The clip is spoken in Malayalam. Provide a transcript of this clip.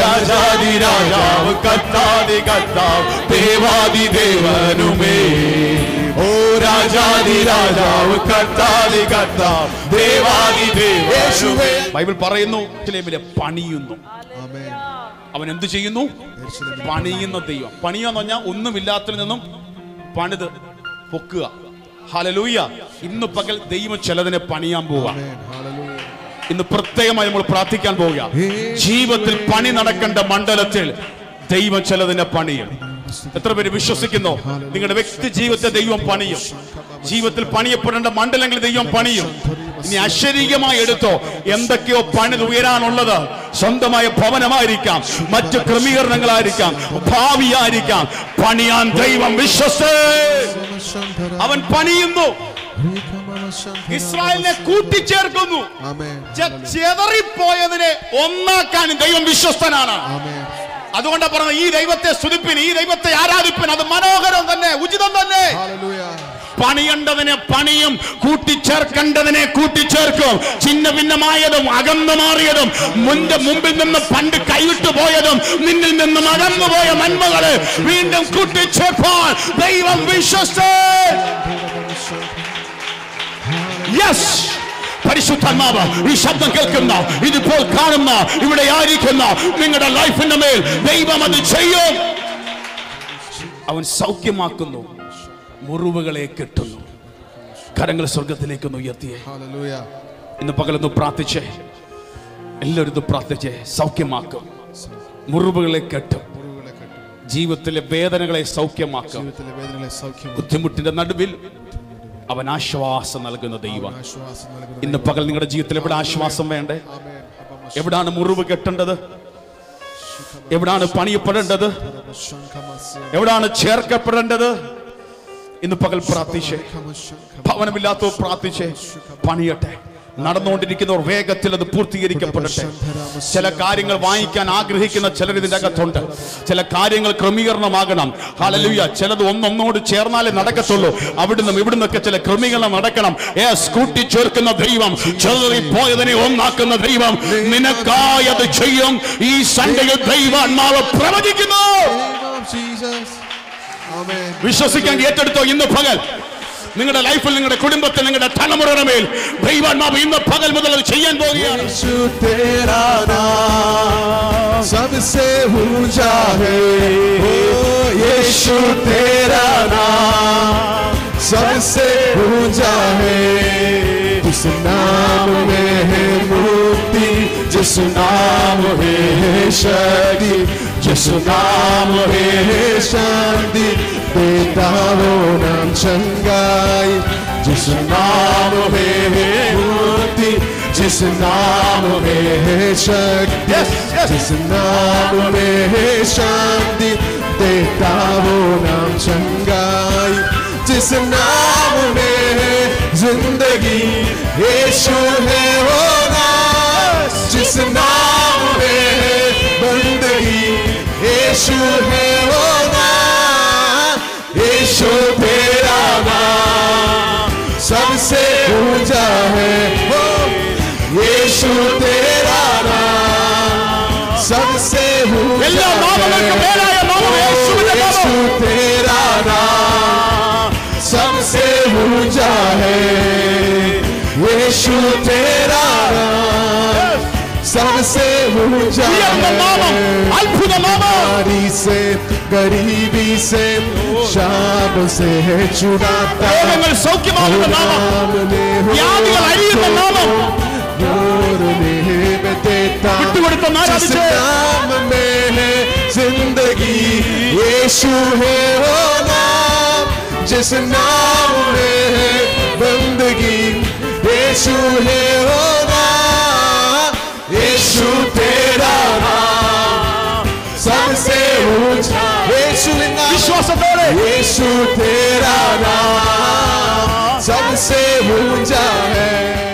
രാജാതി രാജാവ് കത്താതി കത്താവ് ദേവാതി ദേവനുമേ. ഓ രാജാതി രാജാവ് കത്താതി കത്താവ് ദേവാതി ദേവേശുവേ. ബൈബിൾ പറയുന്നു ഇസ്ലേമിലെ പണിയുന്നു. അവൻ എന്ത് ചെയ്യുന്നു? പണിയുന്ന ദൈവം. പണിയാന്ന് പറഞ്ഞാൽ ഒന്നുമില്ലാത്തിൽ നിന്നും പണിത് പൊക്കുക. ഹലലൂയ ഇന്ന് പകൽ ദൈവം ചിലതിനെ പണിയാൻ ഹല്ലേലൂയ ഇന്ന് പ്രത്യേകമായി നമ്മൾ പ്രാർത്ഥിക്കാൻ പോവുക ജീവിതത്തിൽ പണി നടക്കേണ്ട മണ്ഡലത്തിൽ ദൈവം ചിലതിനെ പണിയും. എത്ര പേര് വിശ്വസിക്കുന്നു? നിങ്ങളുടെ വ്യക്തി ജീവിതത്തെ ദൈവം പണിയും. ജീവിതത്തിൽ പണിയപ്പെടേണ്ട മണ്ഡലങ്ങളിൽ ദൈവം പണിയും. ഇനി അശരീരമായി എടുത്തോ എന്തൊക്കെയോ പണിത് ഉയരാനുള്ളത് സ്വന്തമായ ഭവനമായിരിക്കാം മറ്റു ക്രമീകരണങ്ങളായിരിക്കാം ഭാവിയായിരിക്കാം. പണിയാൻ ദൈവം വിശ്വസേ അവൻ പണിയുന്നു. ഇസ്രായേലിനെ കൂട്ടിച്ചേർക്കുന്നു. ചെതറിപ്പോയതിനെ ഒന്നാക്കാൻ ദൈവം വിശ്വസ്തനാണ്. അതുകൊണ്ട് പറഞ്ഞു ഈ ദൈവത്തെ സ്തുതിപ്പിൻ ഈ ദൈവത്തെ ആരാധിപ്പിൻ അത് മനോഹരം തന്നെ ഉചിതം തന്നെ. പണിയേണ്ടതിനെ പണിയും കൂട്ടിച്ചേർക്കേണ്ടതിനെ കൂട്ടിച്ചേർക്കും. ചിന്ന ഭിന്നമായതും അകന്നു മാറിയതും മുന്റെ മുമ്പിൽ നിന്ന് പണ്ട് കൈവിട്ടു പോയതും നിന്നിൽ നിന്നും അകന്നു പോയ നന്മകൾ വീണ്ടും കൂട്ടിച്ചേർപ്പാൻ ദൈവം വിശ്വസ്ത യെസ് പരിശുദ്ധാത്മാവ് ഈ ശബ്ദം കേൾക്കുന്ന ഇതിപ്പോൾ കാണുന്ന ഇവിടെ ആയിരിക്കുന്ന നിങ്ങളുടെ ലൈഫിന്റെ മേൽ ദൈവം അത് ചെയ്യും. അവൻ സൗഖ്യമാക്കുന്നു മുറിവുകളെ കെട്ടുന്നു കരങ്ങൾ സ്വർഗത്തിലേക്ക് ഒന്ന് ഉയർത്തിയേ. ഇന്ന് പകലൊന്ന് പ്രാർത്ഥിച്ചേ. എല്ലാവരും ഇത് പ്രാർത്ഥിച്ചേ സൗഖ്യമാക്കും മുറിവുകളെ കെട്ടും ജീവിതത്തിലെ വേദനകളെ സൗഖ്യമാക്കും. ബുദ്ധിമുട്ടിന്റെ നടുവിൽ അവൻ ആശ്വാസം നൽകുന്ന ദൈവം. ഇന്ന് പകൽ നിങ്ങളുടെ ജീവിതത്തിൽ എവിടെ ആശ്വാസം വേണ്ടേ? എവിടാണ് മുറിവ് കെട്ടേണ്ടത്? എവിടാണ് പണിയപ്പെടേണ്ടത്? എവിടാണ് ചേർക്കപ്പെടേണ്ടത്? ഇന്ന് പകൽ പ്രാർത്ഥിച്ചേ. ഭവനമില്ലാത്തവർ പ്രാർത്ഥിച്ചേ. പണിയട്ടെ. നടന്നുകൊണ്ടിരിക്കുന്നവർ വേഗത്തിൽ അത് പൂർത്തീകരിക്കപ്പെടട്ടെ. ചില കാര്യങ്ങൾ വാങ്ങിക്കാൻ ആഗ്രഹിക്കുന്ന ചിലർ ഇതിന്റെ അകത്തുണ്ട്. ചില കാര്യങ്ങൾ ക്രമീകരണമാകണം. ഹലലുയ ചിലത് ഒന്നൊന്നോട് ചേർന്നാലേ നടക്കത്തുള്ളൂ. അവിടുന്ന് ഇവിടുന്നൊക്കെ ചില ക്രമീകരണം നടക്കണം. ഏ സ്കൂട്ടി ചേർക്കുന്ന ദൈവം ചെറുതി പോയതിനെ ഒന്നാക്കുന്ന ദൈവം നിനക്കായി അത് ചെയ്യും. ഈ സൺഡേയിൽ ദൈവാത്മാവ് പ്രവചിക്കുന്നു. വിശ്വസിക്കാൻ ഏറ്റെടുത്തോ ഇന്ന് പകൽ. നിങ്ങളുടെ ലൈഫിൽ നിങ്ങളുടെ കുടുംബത്തിൽ നിങ്ങളുടെ തലമുറയുടെ മേൽ ദൈവാത്മാവ് ഇന്ന് പകൽ മുതൽ അത് ചെയ്യാൻ പോവുകയാണ് यीशु तेरा नाम सबसे ऊंचा है ओ यीशु तेरा नाम सबसे ऊंचा है जिस नाम में है मुक्ति जिस नाम में है शक्ति जिस नाम है शांति देता वो नाम चंगाई। जिस नाम में है मुक्ति जिस नाम में है शक्ति जिस नाम में है शांति देता वो नाम चंगाई। जिस नाम में है ज़िंदगी यीशु है सबसे ऊँचा है। हो। यीशु तेरा नाम सबसे ऊँचा है। यीशु तेरा नाम सबसे ऊँचा है। यीशु तेरा सबसे मामा अल्फुद मामा। से गरीबी से शाम से चुनाता। सौख्यमान तो नाम में है ज़िंदगी यीशु है नाम। जिस नाम में है बंदगी यीशु है वो 예수 되라라 전세 문자해